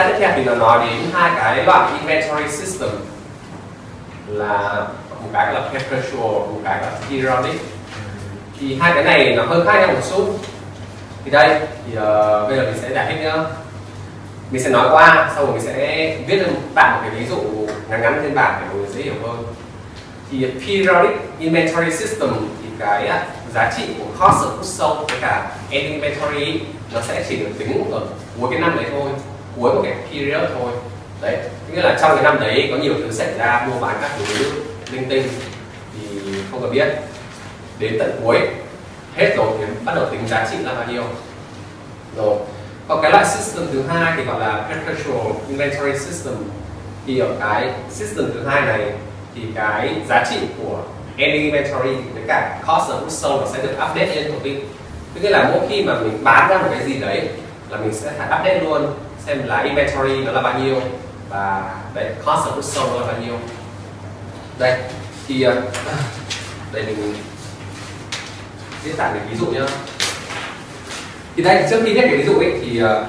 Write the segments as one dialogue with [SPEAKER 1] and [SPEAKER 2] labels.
[SPEAKER 1] slide tiếp theo thì nó nói đến hai cái loại inventory system là một cái là perpetual một cái là periodic thì hai cái này nó hơi khác nhau một chút. Thì đây thì uh, bây giờ mình sẽ giải thích nhá. Mình sẽ nói qua sau rồi mình sẽ viết cho bạn một cái ví dụ ngắn ngắn trên bảng để mọi người dễ hiểu hơn. Thì periodic inventory system thì cái à, giá trị của cost of goods sold với cả ending inventory nó sẽ chỉ được tính ở cuối cái năm đấy thôi cuối một cái period thôi. Đấy nghĩa là trong cái năm đấy có nhiều thứ xảy ra, mua bán các thứ linh tinh thì không cần biết. Đến tận cuối, hết rồi thì bắt đầu tính giá trị là bao nhiêu. Rồi, còn cái loại system thứ hai thì gọi là perpetual inventory system. Thì ở cái system thứ hai này thì cái giá trị của ending inventory với cả cost of goods sold nó sẽ được update liên tục đi tức là mỗi khi mà mình bán ra một cái gì đấy là mình sẽ phải update luôn xem là inventory nó là bao nhiêu và đấy, cost of goods sold nó là bao nhiêu. Đây, thì ờ, đây mình diễn tả một ví dụ nhá. Thì đây, trước khi viết cái ví dụ ấy, thì ờ,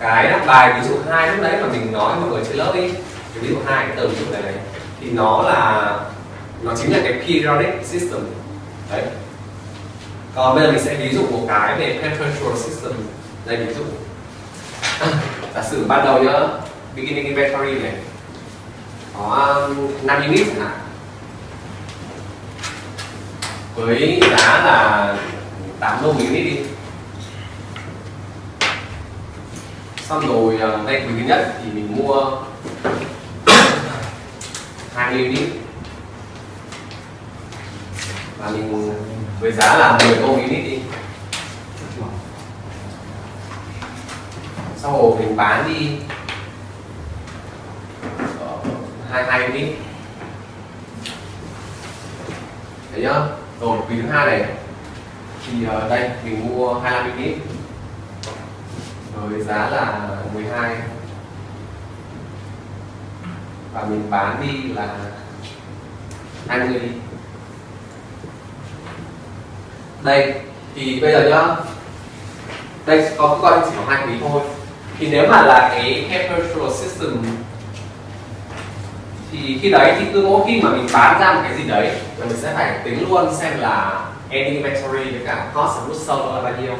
[SPEAKER 1] cái cái bài ví dụ hai lúc đấy mà mình nói mọi người trên lớp ấy, cái ví dụ hai, cái từ ví dụ này này thì nó là, nó chính là cái periodic system. Đấy. Còn bây giờ mình sẽ ví dụ một cái về perpetual system. Đây, ví dụ. giả sử ban đầu nhá beginning inventory này có um, 5 unit chẳng hạn. Với giá là 8 đô một unit đi. Xong rồi ờ, đây quý thứ nhất thì mình mua 20 unit. Và mình với giá là 10 đô unit đi. Sau rồi mình bán đi. Hai hai unit. Thấy nhá? Rồi quý thứ hai này. Thì uh, đây mình mua 25 unit. Với giá là 12 và mình bán đi là 20 đi đây thì bây giờ nhá. Đây có gọi chỉ có hai quý thôi thì nếu mà là cái perpetual system, thì khi đấy thì cứ mỗi khi mà mình bán ra một cái gì đấy, là mình sẽ phải tính luôn xem là ending inventory với cả cost of goods sold là bao nhiêu.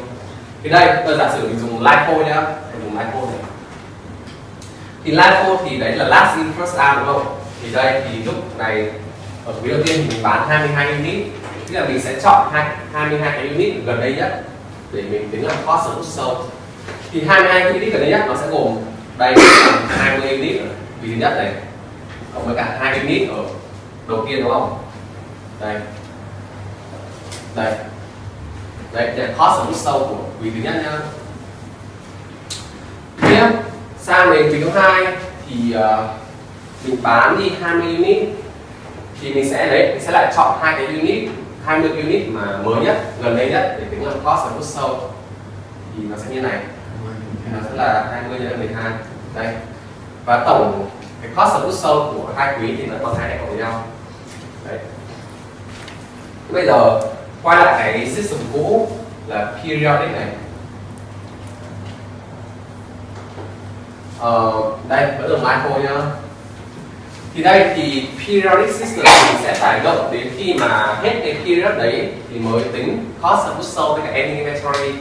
[SPEAKER 1] Thì đây, tôi giả sử mình dùng LIFO nhá, mình dùng LIFO này. Thì LIFO thì đấy là last in, first out đúng không? Thì đây, thì lúc này, ở quý đầu tiên thì mình bán 22 unit. Tức là mình sẽ chọn 22 cái unit gần đây nhất để mình tính là cost of goods sold thì 22 unit gần đây nhất nó sẽ gồm đây là 20 unit vì thứ nhất này cộng với cả hai unit ở đầu tiên đúng không? Đây. Đây. Đây là cost of mức sâu của quý thứ nhất nhá. Tiếp sang đến quý thứ hai thì uh, mình bán đi 20 unit. Thì mình sẽ đấy mình sẽ lại chọn hai cái unit 20 unit mà mới nhất gần đây nhất để tính là cost of mức sâu. Thì nó sẽ như này thì nó sẽ là 20 nhân 12 đây. Và tổng cái cost of goods sold của hai quý thì nó bằng hai này cộng với nhau. Đấy. Bây giờ quay lại cái system cũ là periodic này. Ờ, đây vẫn là micro nhá. Thì đây thì periodic system thì sẽ phải động đến khi mà hết cái period đấy thì mới tính cost of goods sold với cả ending inventory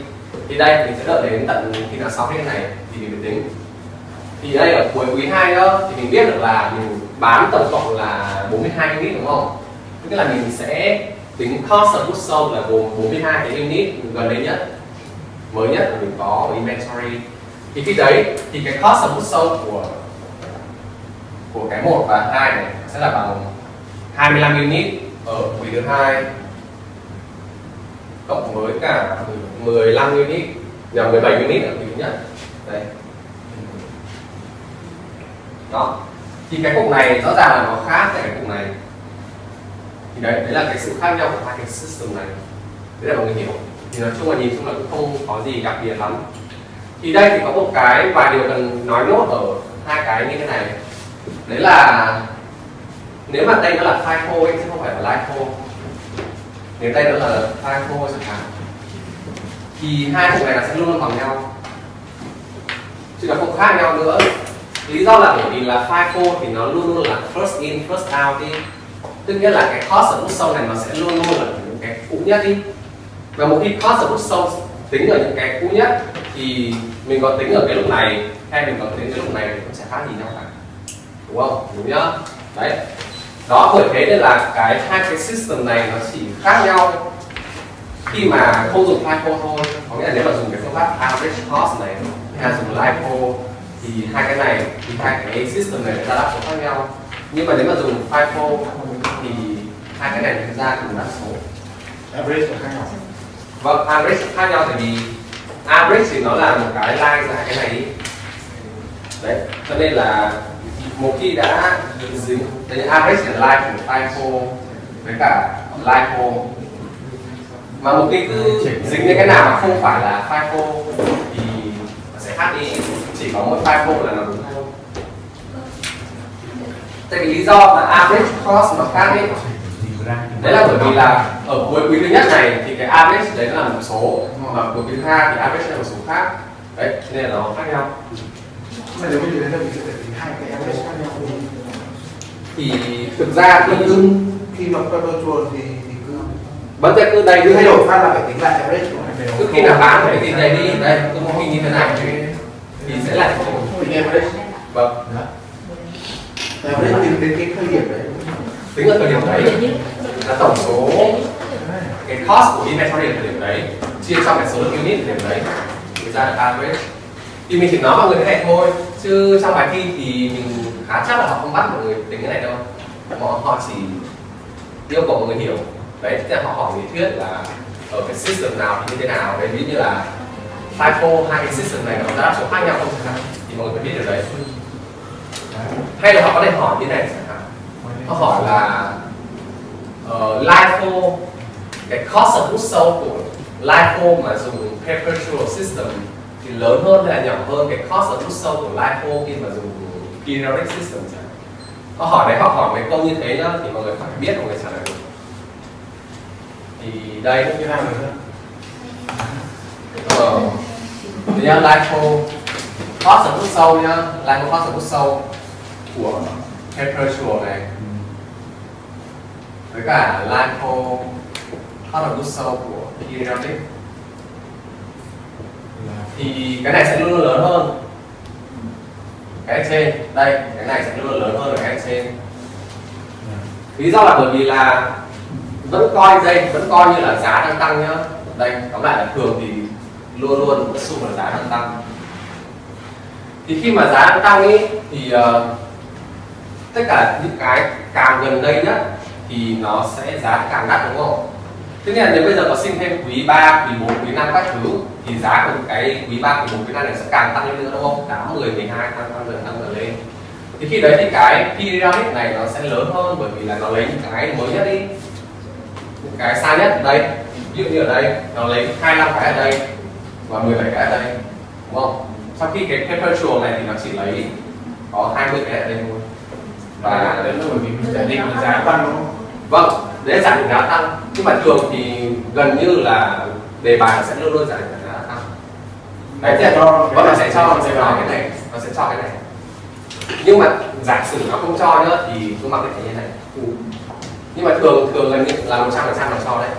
[SPEAKER 1] thì đây, mình sẽ đợi đến tận khi nào xong cái này thì mình mới tính. Thì đây, ở cuối quý 2 đó, thì mình biết được là mình bán tổng cộng là 42 unit, đúng không? Tức là mình sẽ tính cost of goods sold là gồm 42 cái unit gần đây nhất. Mới nhất là mình có inventory. Thì khi đấy, thì cái cost of goods sold của của cái một và hai này sẽ là bằng 25 unit ở quý thứ hai. Cộng với cả 15 unit nhầm 17 unit là thứ nhất. Đây. Đó. Thì cái cục này rõ ràng là nó khác tại cái cục này. Thì đấy đấy là cái sự khác nhau của hai cái system này. Đấy là mọi người hiểu. Thì nói chung là nhìn chung là cũng không có gì đặc biệt lắm. Thì đây thì có một cái vài điều cần nói nốt ở hai cái như thế này. Đấy là nếu mà đây nó là FIFO ấy, chứ không phải là LIFO nếu đây nó là FIFO chẳng hạn thì hai trục này là sẽ luôn luôn bằng nhau. Chứ là không khác nhau nữa. Lý do là bởi vì là FIFO thì nó luôn luôn là first in, first out đi. Tức nghĩa là cái cost ở mức sâu này nó sẽ luôn luôn là những cái cũ nhất đi. Và một khi cost ở mức sâu tính ở những cái cũ nhất, thì mình có tính ở cái lúc này hay mình có tính cái lúc này thì cũng sẽ khác gì nhau cả. Đúng không? Đúng nhá. Đấy. Đó, bởi thế nên là cái hai cái system này nó chỉ khác nhau khi mà không dùng FIFO thôi có nghĩa là nếu mà dùng cái phương pháp average cost này hay dùng LIFO thì hai cái này thì hai cái system này ra đáp số khác nhau. Nhưng mà nếu mà dùng FIFO thì hai cái này thực ra cùng đáp số.
[SPEAKER 2] Average là khác nhau.
[SPEAKER 1] Vâng average khác nhau tại vì average thì nó là một cái line ra cái này. Đi đấy cho nên là một khi đã dính đấy average là line của FIFO với cả LIFO mà một khi cứ dính đến cái nào mà không phải là FIFO thì nó sẽ khác đi. Chỉ có một FIFO là nó đúng thôi. Tại vì lý do mà average cost nó khác ấy đấy là bởi vì là ở cuối quý thứ nhất này thì cái average đấy là một số mà cuối quý thứ hai thì average là một số khác. Đấy nên là nó khác nhau.
[SPEAKER 2] Mà nếu như thế là mình sẽ phải tính hai cái average khác nhau.
[SPEAKER 1] Thì thực ra
[SPEAKER 2] thì
[SPEAKER 1] thì
[SPEAKER 2] cứ khi mà perpetual thì thì
[SPEAKER 1] vẫn sẽ cứ đây
[SPEAKER 2] cứ thay đổi phát là phải tính lại average cái
[SPEAKER 1] cứ khi nào bán thì tìm đây đi. Đây tôi mô hình như thế này. Thì sẽ là
[SPEAKER 2] average
[SPEAKER 1] vâng.
[SPEAKER 2] Average tính đến cái thời điểm đấy.
[SPEAKER 1] Tính ở thời điểm đấy. Là tổng số cái cost của inventory ở thời điểm đấy. Chia trong cái số lượng unit thời điểm đấy. Thì ra được average. Thì mình chỉ nói mọi người thế này thôi. Chứ trong bài thi thì mình khá chắc là họ không bắt mọi người tính cái này đâu. Mà họ chỉ yêu cầu mọi người hiểu đấy thì họ hỏi lý thuyết là ở cái system nào thì như thế nào? Đấy ví như là FIFO hai cái system này nó ra số khác nhau không? Chẳng hạn thì mọi người phải biết được đấy. Hay là họ có thể hỏi như này chẳng hạn. Họ hỏi là uh, LIFO cái cost of goods sold của LIFO mà dùng perpetual system thì lớn hơn hay là nhỏ hơn cái cost of goods sold của LIFO khi mà dùng periodic system chẳng hạn? Họ hỏi đấy họ hỏi mấy câu như thế nhá thì mọi người phải biết mọi người trả lời được thì đây
[SPEAKER 2] như hai người nữa
[SPEAKER 1] ờ, thì nhá LIFO phát sản xuất sâu nhá LIFO phát sản xuất sâu của perpetual này. Với cả LIFO phát sản xuất sâu của Pyramid. Thì cái này sẽ luôn luôn lớn hơn cái trên. Đây cái này sẽ luôn luôn lớn hơn cái trên. Lý do là bởi vì là vẫn coi đây vẫn coi như là giá đang tăng nhá đây tóm lại là thường thì luôn luôn xung là giá đang tăng thì khi mà giá đang tăng ấy thì uh, tất cả những cái càng gần đây nhất thì nó sẽ giá càng đắt đúng không Thế nên là nếu bây giờ có sinh thêm quý 3, quý 4, quý 5 các thứ thì giá của cái quý 3, quý 4, quý 5 này sẽ càng tăng lên nữa đúng không? 8, 10, 12 tăng tăng dần tăng dần lên. Thì khi đấy thì cái pyramid này nó sẽ lớn hơn bởi vì là nó lấy những cái mới nhất đi. Cái xa nhất ở đây. Ví dụ như ở đây nó lấy 25 cái ở đây và 17 cái ở đây. Đúng không? Sau khi cái perpetual này thì nó chỉ lấy có 20 cái ở đây thôi.
[SPEAKER 2] và đến vì mình giả định là giá tăng đúng không
[SPEAKER 1] Vâng, để giảm định giá tăng nhưng mà thường thì gần như là đề bài nó sẽ luôn luôn giảm định giá tăng đấy thì
[SPEAKER 2] cho
[SPEAKER 1] nó sẽ cho nó sẽ nói cái này nó sẽ cho cái này nhưng mà giả sử nó không cho nữa thì cứ mặc cái như này nhưng mà thường thường như là một trăm phần trăm nó cho đấy?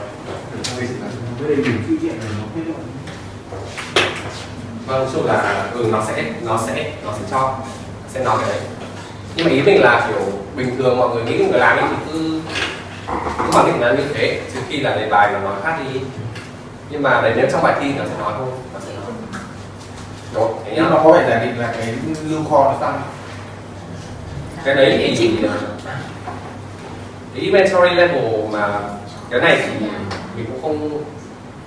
[SPEAKER 1] Vâng chung là ừ nó sẽ nó sẽ nó sẽ cho sẽ nói cái đấy. Nhưng mà ý mình là kiểu bình thường mọi người nghĩ người làm thì cứ cứ mặc định là như thế trừ khi là đề bài nó nói khác đi. Nhưng mà đấy nếu trong bài thi nó sẽ nói thôi nó sẽ nói. Đúng thế
[SPEAKER 2] nhưng mà có phải giả định là cái lưu kho nó tăng?
[SPEAKER 1] Cái đấy thì cái inventory level mà cái này thì mình cũng không,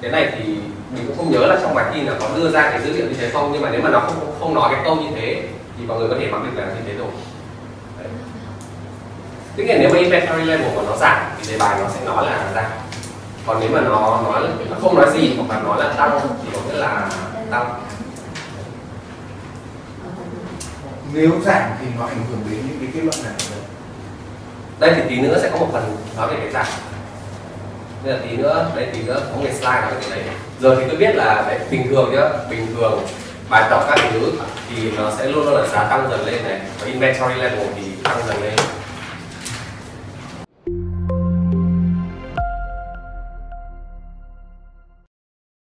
[SPEAKER 1] cái này thì mình cũng không nhớ là trong bài thi là có đưa ra cái dữ liệu như thế không, nhưng mà nếu mà nó không không nói cái câu như thế thì mọi người có thể mặc định là như thế rồi. Đấy. tức là nếu mà inventory level của nó giảm thì đề bài nó sẽ nói là giảm còn nếu mà nó nói nó không nói gì hoặc là nói là tăng thì có nghĩa là tăng.
[SPEAKER 2] Nếu giảm thì nó ảnh hưởng đến những cái kết luận này
[SPEAKER 1] đây thì tí nữa sẽ có một phần nói về cái giảm nên là tí nữa đây tí nữa có một cái slide nói về cái đấy. Giờ thì tôi biết là đấy, bình thường nhá bình thường bài tập các thứ thì nó sẽ luôn luôn là giá tăng dần lên này. Và inventory level thì tăng dần lên.